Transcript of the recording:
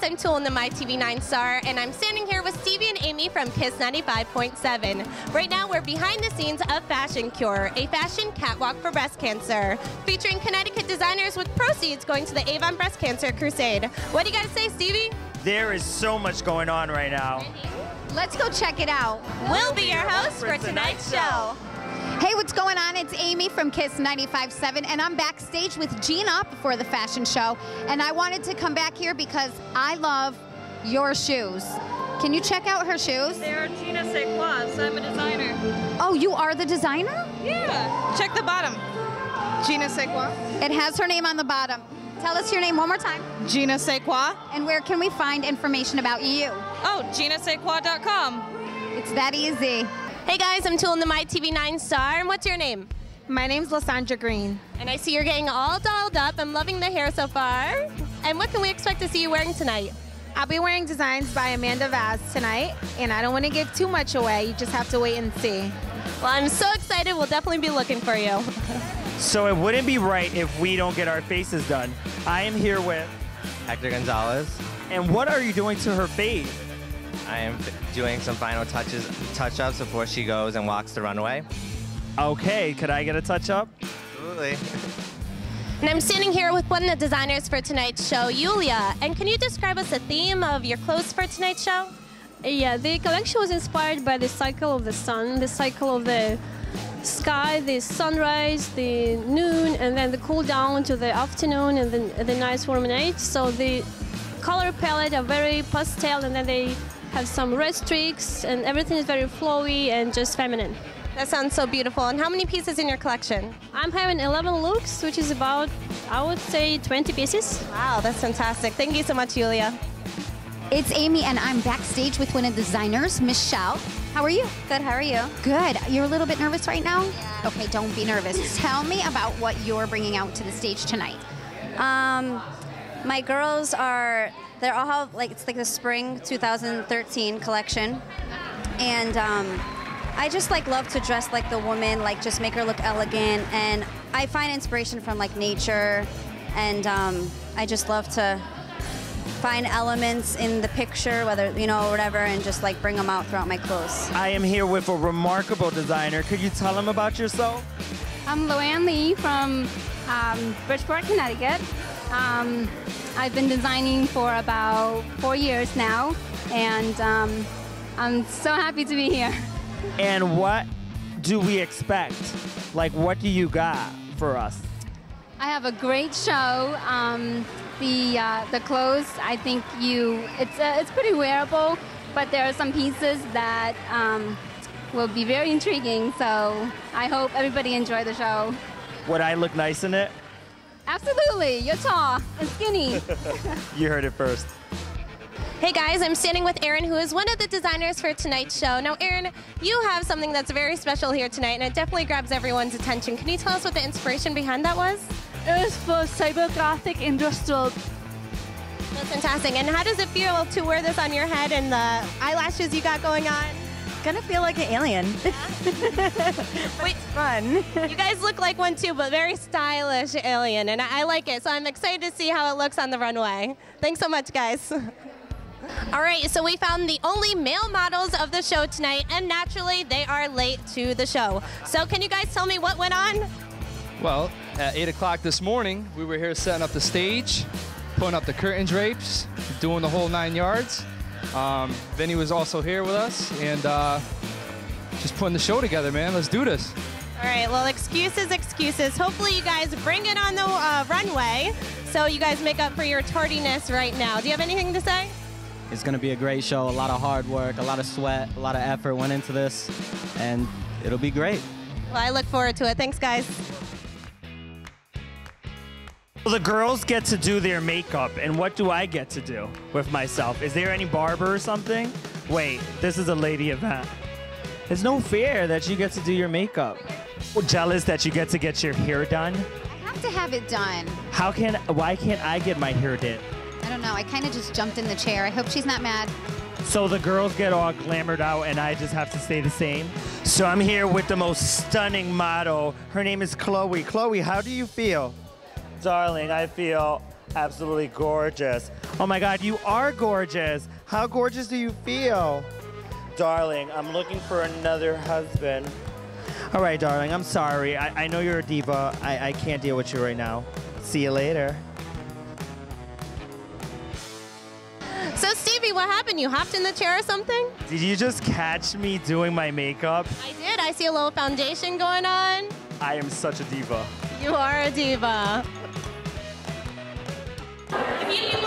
guys, I'm Tulin, the MyTV9 star, and I'm standing here with Stevey and Amy from Kiss 95.7. Right now, we're behind the scenes of Fashion Cure, a fashion catwalk for breast cancer, featuring Connecticut designers with proceeds going to the Avon Breast Cancer Crusade. What do you got to say, Stevey? There is so much going on right now. Let's go check it out. We'll be your host for tonight's show. Hey, what's going on? It's Amy from Kiss 95.7, and I'm backstage with Gina for the fashion show. And I wanted to come back here because I love your shoes. Can you check out her shoes? They are Gina Sequoia. I'm a designer. Oh, you are the designer? Yeah. Check the bottom. Gina Sequoia. It has her name on the bottom. Tell us your name one more time. Gina Sequoia. And where can we find information about you? Oh, GinaSequoia.com. It's that easy. Hey guys, I'm Tulin, the MyTV9 star, and what's your name? My name's Lysandra Green. And I see you're getting all dolled up. I'm loving the hair so far. And what can we expect to see you wearing tonight? I'll be wearing designs by Amanda Vaz tonight, and I don't want to give too much away. You just have to wait and see. Well, I'm so excited. We'll definitely be looking for you. So it wouldn't be right if we don't get our faces done. I am here with. Hector Gonzalez. And what are you doing to her face? I am doing some final touches, touch-ups before she goes and walks the runway. Okay, could I get a touch up? Absolutely. And I'm standing here with one of the designers for tonight's show, Yulia. And can you describe us the theme of your clothes for tonight's show? Yeah, the collection was inspired by the cycle of the sun, the cycle of the sky, the sunrise, the noon, and then the cool down to the afternoon and then the nice warm night. So the color palette are very pastel, and then they have some red streaks, and everything is very flowy and just feminine. That sounds so beautiful. And how many pieces in your collection? I'm having 11 looks, which is about, I would say, 20 pieces. Wow, that's fantastic. Thank you so much, Julia. It's Amy, and I'm backstage with one of the designers, Michelle. How are you? Good, how are you? Good. You're a little bit nervous right now? Yeah. Okay, don't be nervous. Tell me about what you're bringing out to the stage tonight. Um, my girls are, they're all like, it's like the spring 2013 collection. And um, I just like love to dress like the woman, like just make her look elegant. And I find inspiration from like nature. And um, I just love to find elements in the picture, whether, you know, whatever, and just like bring them out throughout my clothes. I am here with a remarkable designer. Could you tell him about yourself? I'm Loanne Lee from um, Bridgeport, Connecticut. Um, I've been designing for about four years now, and um, I'm so happy to be here. And what do we expect? Like, what do you got for us? I have a great show. Um, the uh, the clothes, I think you, it's uh, it's pretty wearable, but there are some pieces that um, will be very intriguing. So I hope everybody enjoy the show. Would I look nice in it? Absolutely, you're tall and skinny. you heard it first. Hey guys, I'm standing with Erin, who is one of the designers for tonight's show. Now, Erin, you have something that's very special here tonight, and it definitely grabs everyone's attention. Can you tell us what the inspiration behind that was? It was for cyber cybergraphic industrial. That's fantastic. And how does it feel to wear this on your head and the eyelashes you got going on? It's gonna feel like an alien. Wait, fun. you guys look like one too, but very stylish alien, and I, I like it. So I'm excited to see how it looks on the runway. Thanks so much, guys. All right, so we found the only male models of the show tonight, and naturally, they are late to the show. So, can you guys tell me what went on? Well, at 8 o'clock this morning, we were here setting up the stage, putting up the curtain drapes, doing the whole nine yards. Um, Vinny was also here with us, and uh, just putting the show together, man. Let's do this. All right, well, excuses, excuses. Hopefully, you guys bring it on the uh, runway so you guys make up for your tardiness right now. Do you have anything to say? It's going to be a great show. A lot of hard work, a lot of sweat, a lot of effort went into this, and it'll be great. Well, I look forward to it. Thanks, guys. Well, the girls get to do their makeup, and what do I get to do with myself? Is there any barber or something? Wait, this is a lady event. It's no fair that you get to do your makeup. Well, jealous that you get to get your hair done. I have to have it done. How can? Why can't I get my hair did? I don't know. I kind of just jumped in the chair. I hope she's not mad. So the girls get all glamored out, and I just have to stay the same. So I'm here with the most stunning model. Her name is Chloe. Chloe, how do you feel? Darling, I feel Absolutely gorgeous. Oh my God, you are gorgeous. How gorgeous do you feel? Darling, I'm looking for another husband. All right, darling, I'm sorry. I, I know you're a diva. I, I can't deal with you right now. See you later. So, Stevey, what happened? You hopped in the chair or something? Did you just catch me doing my makeup? I did. I see a little foundation going on. I am such a diva. You are a diva. If you